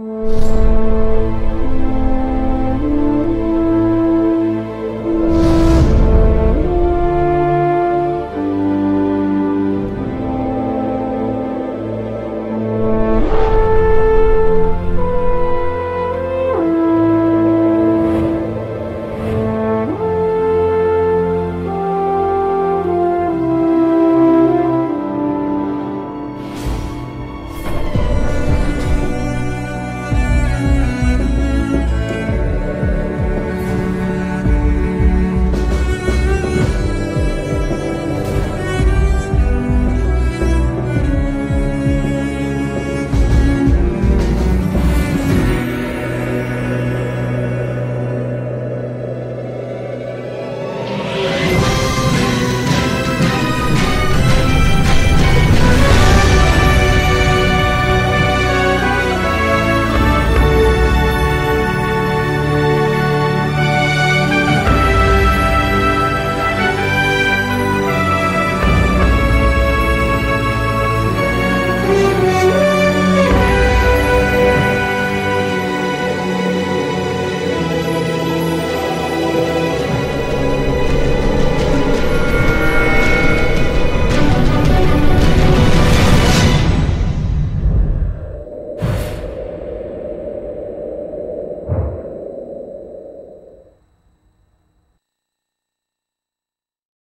Música